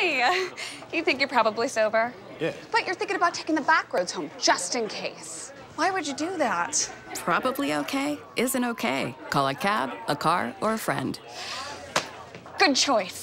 Hi. You think you're probably sober? Yeah. But you're thinking about taking the back roads home just in case. Why would you do that? Probably okay isn't okay. Call a cab, a car, or a friend. Good choice.